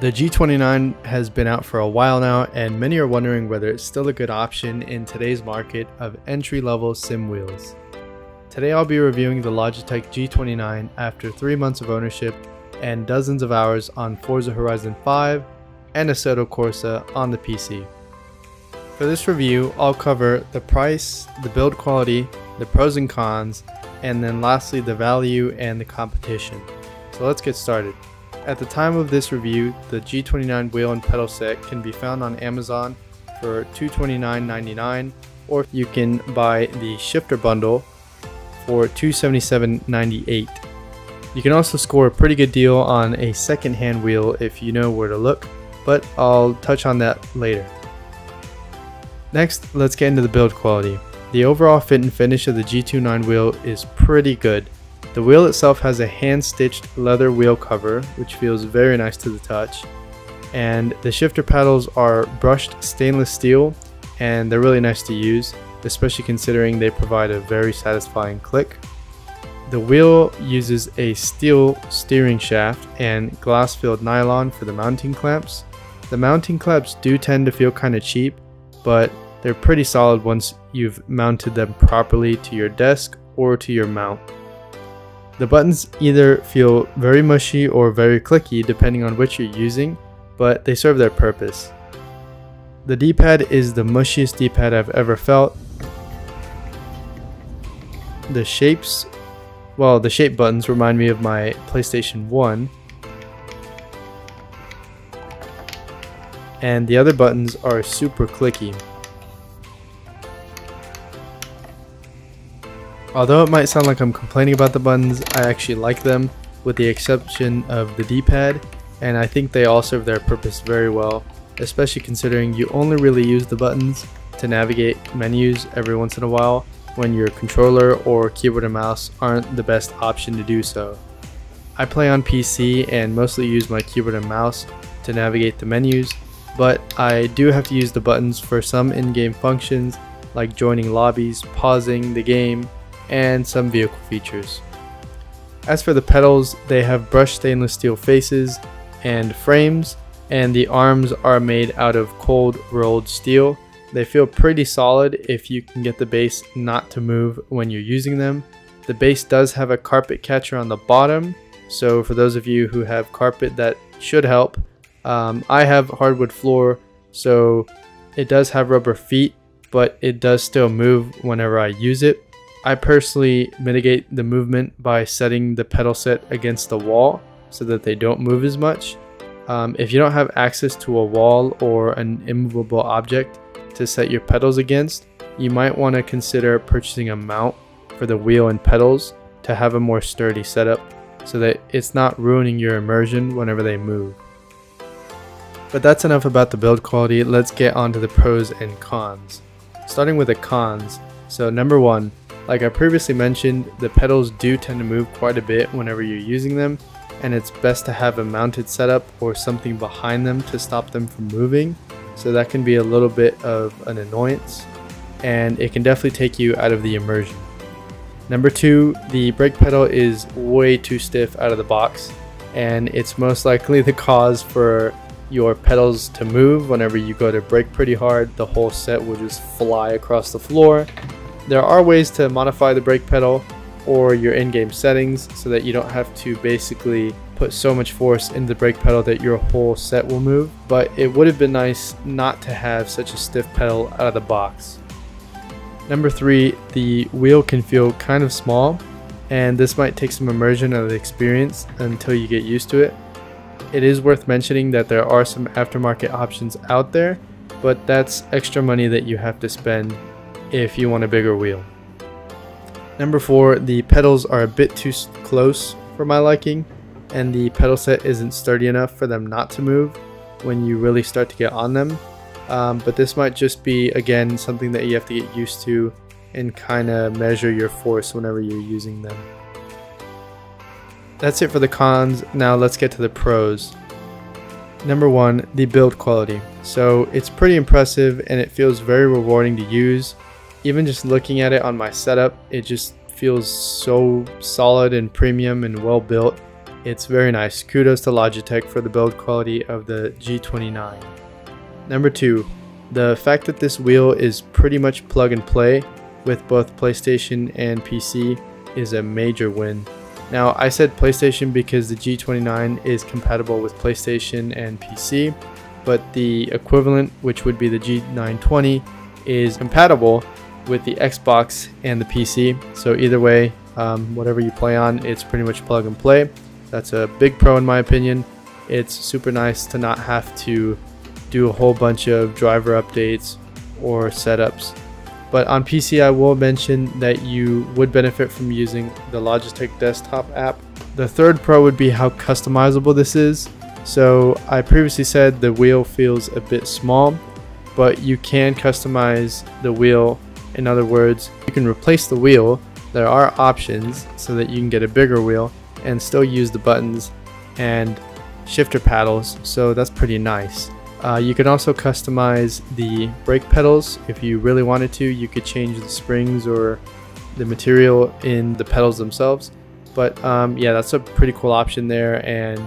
The G29 has been out for a while now, and many are wondering whether it's still a good option in today's market of entry level sim wheels. Today I'll be reviewing the Logitech G29 after 3 months of ownership and dozens of hours on Forza Horizon 5 and Assetto Corsa on the PC. For this review, I'll cover the price, the build quality, the pros and cons, and then lastly the value and the competition. So let's get started. At the time of this review, the G29 wheel and pedal set can be found on Amazon for $229.99 or you can buy the shifter bundle for $277.98. You can also score a pretty good deal on a second-hand wheel if you know where to look, but I'll touch on that later. Next, let's get into the build quality. The overall fit and finish of the G29 wheel is pretty good. The wheel itself has a hand-stitched leather wheel cover, which feels very nice to the touch. And the shifter paddles are brushed stainless steel, and they're really nice to use, especially considering they provide a very satisfying click. The wheel uses a steel steering shaft and glass-filled nylon for the mounting clamps. The mounting clamps do tend to feel kind of cheap, but they're pretty solid once you've mounted them properly to your desk or to your mount. The buttons either feel very mushy or very clicky depending on which you're using, but they serve their purpose. The D-pad is the mushiest D-pad I've ever felt. The shapes, well the shape buttons remind me of my PlayStation 1. And the other buttons are super clicky. Although it might sound like I'm complaining about the buttons, I actually like them with the exception of the D-pad and I think they all serve their purpose very well, especially considering you only really use the buttons to navigate menus every once in a while when your controller or keyboard and mouse aren't the best option to do so. I play on PC and mostly use my keyboard and mouse to navigate the menus, but I do have to use the buttons for some in-game functions like joining lobbies, pausing the game, and some vehicle features. As for the pedals, they have brushed stainless steel faces and frames, and the arms are made out of cold rolled steel. They feel pretty solid if you can get the base not to move when you're using them. The base does have a carpet catcher on the bottom, so for those of you who have carpet that should help. Um, I have hardwood floor, so it does have rubber feet, but it does still move whenever I use it. I personally mitigate the movement by setting the pedal set against the wall so that they don't move as much. Um, if you don't have access to a wall or an immovable object to set your pedals against, you might want to consider purchasing a mount for the wheel and pedals to have a more sturdy setup so that it's not ruining your immersion whenever they move. But that's enough about the build quality, let's get on to the pros and cons. Starting with the cons, so number one, like I previously mentioned, the pedals do tend to move quite a bit whenever you're using them, and it's best to have a mounted setup or something behind them to stop them from moving, so that can be a little bit of an annoyance, and it can definitely take you out of the immersion. Number two, the brake pedal is way too stiff out of the box, and it's most likely the cause for your pedals to move whenever you go to brake pretty hard, the whole set will just fly across the floor there are ways to modify the brake pedal or your in-game settings so that you don't have to basically put so much force in the brake pedal that your whole set will move, but it would have been nice not to have such a stiff pedal out of the box. Number three, the wheel can feel kind of small, and this might take some immersion of the experience until you get used to it. It is worth mentioning that there are some aftermarket options out there, but that's extra money that you have to spend if you want a bigger wheel. Number 4, the pedals are a bit too close for my liking and the pedal set isn't sturdy enough for them not to move when you really start to get on them. Um, but this might just be, again, something that you have to get used to and kind of measure your force whenever you're using them. That's it for the cons, now let's get to the pros. Number 1, the build quality. So it's pretty impressive and it feels very rewarding to use even just looking at it on my setup, it just feels so solid and premium and well built. It's very nice. Kudos to Logitech for the build quality of the G29. Number 2. The fact that this wheel is pretty much plug and play with both PlayStation and PC is a major win. Now I said PlayStation because the G29 is compatible with PlayStation and PC, but the equivalent, which would be the G920, is compatible with the Xbox and the PC. So either way, um, whatever you play on, it's pretty much plug and play. That's a big pro in my opinion. It's super nice to not have to do a whole bunch of driver updates or setups. But on PC, I will mention that you would benefit from using the Logitech desktop app. The third pro would be how customizable this is. So I previously said the wheel feels a bit small, but you can customize the wheel. In other words, you can replace the wheel. There are options so that you can get a bigger wheel and still use the buttons and shifter paddles. So that's pretty nice. Uh, you can also customize the brake pedals if you really wanted to. You could change the springs or the material in the pedals themselves. But um, yeah, that's a pretty cool option there and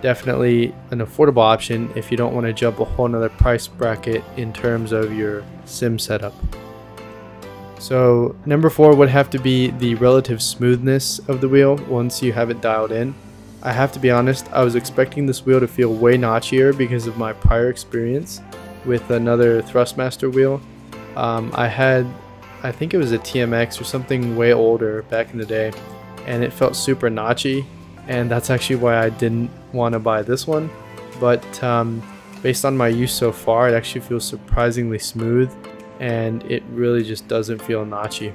definitely an affordable option if you don't want to jump a whole nother price bracket in terms of your sim setup. So number four would have to be the relative smoothness of the wheel once you have it dialed in. I have to be honest, I was expecting this wheel to feel way notchier because of my prior experience with another Thrustmaster wheel. Um, I had, I think it was a TMX or something way older back in the day, and it felt super notchy, and that's actually why I didn't want to buy this one. But um, based on my use so far, it actually feels surprisingly smooth, and it really just doesn't feel notchy.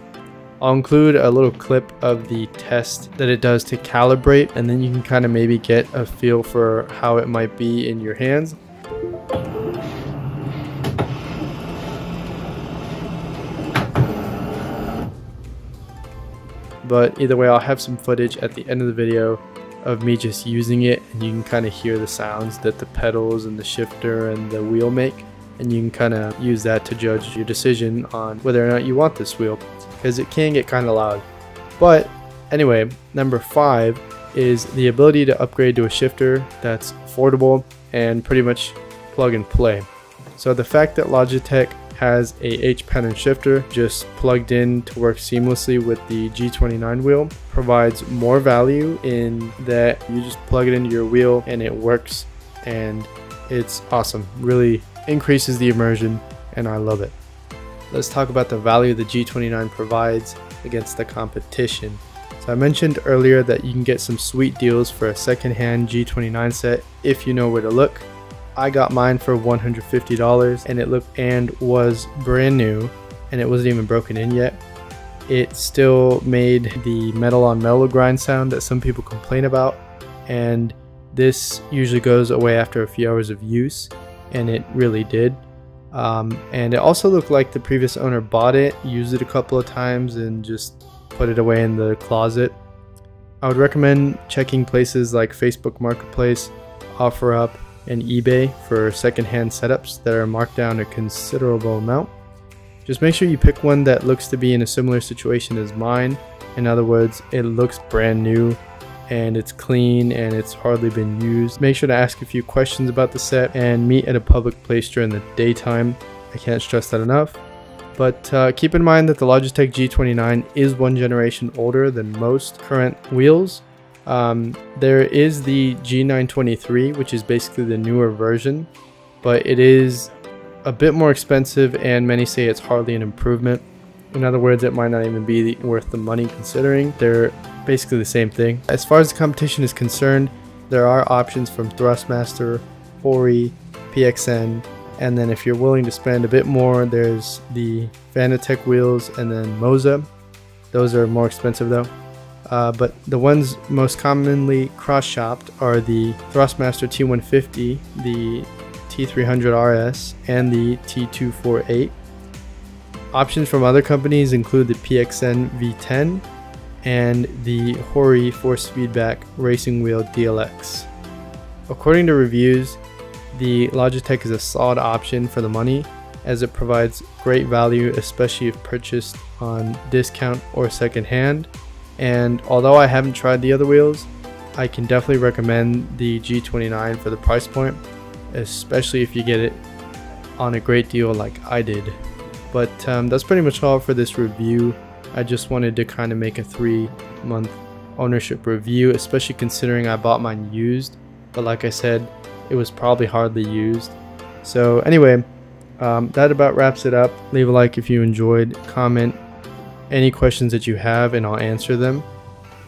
I'll include a little clip of the test that it does to calibrate and then you can kind of maybe get a feel for how it might be in your hands. But either way, I'll have some footage at the end of the video of me just using it and you can kind of hear the sounds that the pedals and the shifter and the wheel make and you can kind of use that to judge your decision on whether or not you want this wheel because it can get kind of loud. But anyway, number five is the ability to upgrade to a shifter that's affordable and pretty much plug and play. So the fact that Logitech has a H pattern shifter just plugged in to work seamlessly with the G29 wheel provides more value in that you just plug it into your wheel and it works and it's awesome. Really increases the immersion and I love it let's talk about the value the G29 provides against the competition. So I mentioned earlier that you can get some sweet deals for a secondhand G29 set if you know where to look. I got mine for $150 and it looked and was brand new and it wasn't even broken in yet. It still made the metal on metal grind sound that some people complain about and this usually goes away after a few hours of use and it really did. Um, and it also looked like the previous owner bought it, used it a couple of times, and just put it away in the closet. I would recommend checking places like Facebook Marketplace, OfferUp, and eBay for secondhand setups that are marked down a considerable amount. Just make sure you pick one that looks to be in a similar situation as mine. In other words, it looks brand new and it's clean and it's hardly been used. Make sure to ask a few questions about the set and meet at a public place during the daytime. I can't stress that enough. But uh, keep in mind that the Logitech G29 is one generation older than most current wheels. Um, there is the G923, which is basically the newer version, but it is a bit more expensive and many say it's hardly an improvement. In other words, it might not even be worth the money considering. They're basically the same thing. As far as the competition is concerned, there are options from Thrustmaster, Hori, PXN, and then if you're willing to spend a bit more, there's the Fanatec wheels and then Moza. Those are more expensive though. Uh, but the ones most commonly cross-shopped are the Thrustmaster T150, the T300 RS, and the T248. Options from other companies include the PXN V10, and the Hori Force Feedback Racing Wheel DLX. According to reviews, the Logitech is a solid option for the money as it provides great value especially if purchased on discount or secondhand and although I haven't tried the other wheels, I can definitely recommend the G29 for the price point, especially if you get it on a great deal like I did. But um, that's pretty much all for this review. I just wanted to kind of make a three month ownership review, especially considering I bought mine used. But like I said, it was probably hardly used. So anyway, um, that about wraps it up. Leave a like if you enjoyed, comment any questions that you have and I'll answer them.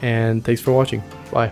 And thanks for watching. Bye.